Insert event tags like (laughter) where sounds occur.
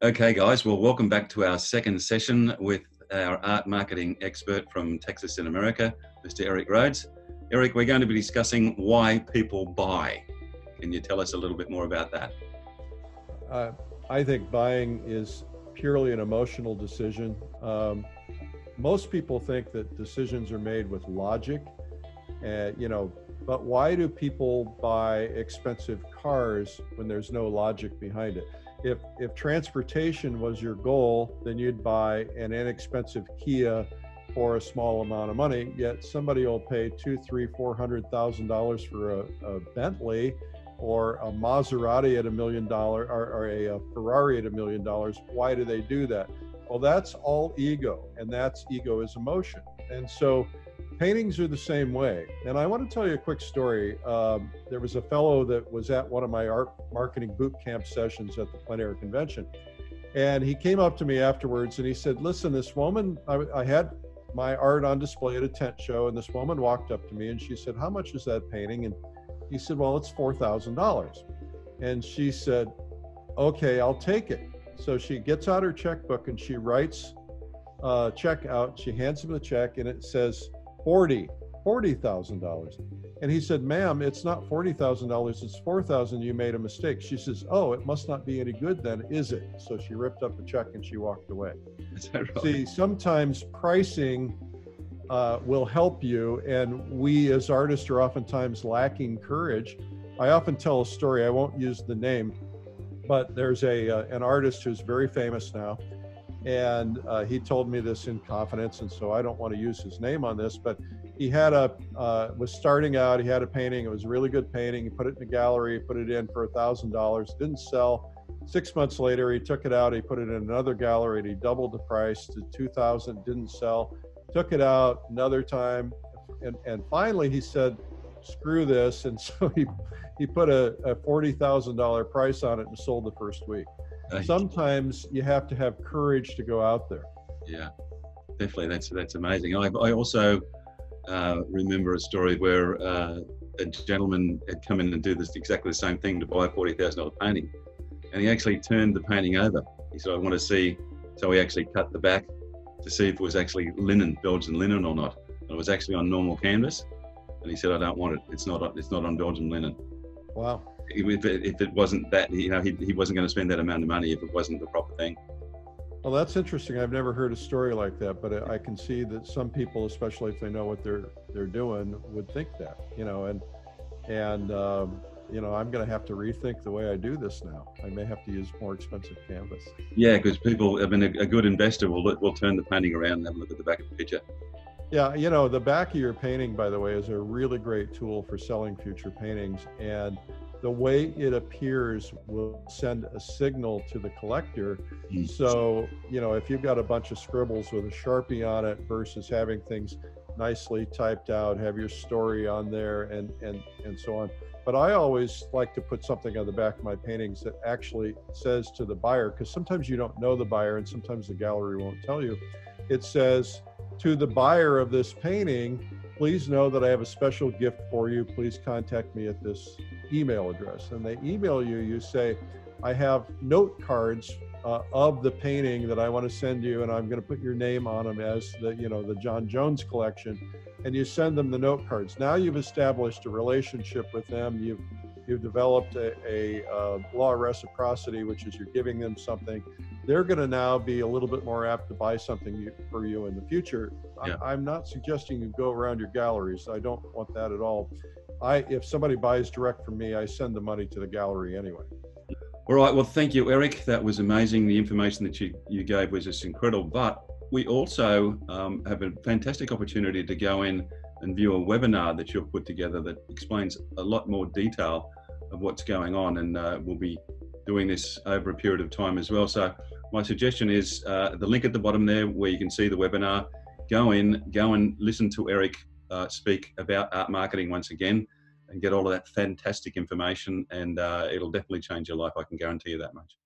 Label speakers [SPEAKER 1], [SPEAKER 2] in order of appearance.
[SPEAKER 1] Okay, guys, well, welcome back to our second session with our art marketing expert from Texas in America, Mr. Eric Rhoads. Eric, we're going to be discussing why people buy. Can you tell us a little bit more about that?
[SPEAKER 2] Uh, I think buying is purely an emotional decision. Um, most people think that decisions are made with logic, and you know, but why do people buy expensive cars when there's no logic behind it? If if transportation was your goal, then you'd buy an inexpensive Kia for a small amount of money. Yet somebody will pay two, three, four hundred thousand dollars for a, a Bentley or a Maserati at a million dollar or, or a, a, Ferrari at a million dollars. Why do they do that? Well, that's all ego, and that's ego is emotion. And so paintings are the same way. And I want to tell you a quick story. Um, there was a fellow that was at one of my art marketing boot camp sessions at the plein air convention. And he came up to me afterwards and he said, Listen, this woman, I, I had my art on display at a tent show, and this woman walked up to me and she said, How much is that painting? And he said, Well, it's $4,000. And she said, Okay, I'll take it. So she gets out her checkbook and she writes a check out. She hands him the check and it says 40, $40,000. And he said, Ma'am, it's not $40,000, it's 4000 You made a mistake. She says, Oh, it must not be any good then, is it? So she ripped up the check and she walked away. (laughs) Right? See, sometimes pricing uh, will help you. And we as artists are oftentimes lacking courage. I often tell a story, I won't use the name, but there's a uh, an artist who's very famous now. And uh, he told me this in confidence, and so I don't want to use his name on this. But he had a uh, was starting out. He had a painting. It was a really good painting. He put it in a gallery. Put it in for a thousand dollars. Didn't sell. Six months later, he took it out. He put it in another gallery, and he doubled the price to two thousand. Didn't sell took it out another time, and, and finally he said, screw this. And (laughs) so he, he put a, a $40,000 price on it and sold the first week. Sometimes you have to have courage to go out there.
[SPEAKER 1] Yeah, definitely. That's, that's amazing. I, I also uh, remember a story where uh, a gentleman had come in and do this exactly the same thing to buy a $40,000 painting. And he actually turned the painting over. He said, I want to see. So he actually cut the back to see if it was actually linen, Belgian linen or not. And it was actually on normal canvas. And he said, I don't want it. It's not, it's not on Belgian linen.
[SPEAKER 2] Wow.
[SPEAKER 1] If it, if it wasn't that, you know, he, he wasn't going to spend that amount of money if it wasn't the proper thing.
[SPEAKER 2] Well, that's interesting. I've never heard a story like that, but I can see that some people, especially if they know what they're they're doing, would think that, you know, and and um, you know, I'm going to have to rethink the way I do this now. I may have to use more expensive canvas.
[SPEAKER 1] Yeah, because people, I mean, a, a, good investor will will turn the painting around and have a look at the back of the picture.
[SPEAKER 2] Yeah, you know, the back of your painting, by the way, is a really great tool for selling future paintings. And the way it appears will send a signal to the collector. So, you know, if you've got a bunch of scribbles with a Sharpie on it versus having things nicely typed out, have your story on there and and and so on but I always like to put something on the back of my paintings that actually says to the buyer, because sometimes you don't know the buyer and sometimes the gallery won't tell you. It says, to the buyer of this painting, please know that I have a special gift for you. Please contact me at this email address. And they email you, you say, I have note cards uh, of the painting that I want to send you, and I'm going to put your name on them as the, you know, the John Jones collection and you send them the note cards. Now you've established a relationship with them. You've you've developed a, a uh, law of reciprocity, which is you're giving them something. They're going to now be a little bit more apt to buy something you, for you in the future. Yeah. I, I'm not suggesting you go around your galleries. I don't want that at all. I if somebody buys direct from me, I send the money to the gallery anyway.
[SPEAKER 1] All right. Well, thank you, Eric. That was amazing. The information that you, you gave was just incredible. But we also um, have a fantastic opportunity to go in and view a webinar that you've put together that explains a lot more detail of what's going on. And uh, we'll be doing this over a period of time as well. So my suggestion is uh, the link at the bottom there where you can see the webinar. Go in, go and listen to Eric uh, speak about art marketing once again and get all of that fantastic information and uh, it'll definitely change your life. I can guarantee you that much.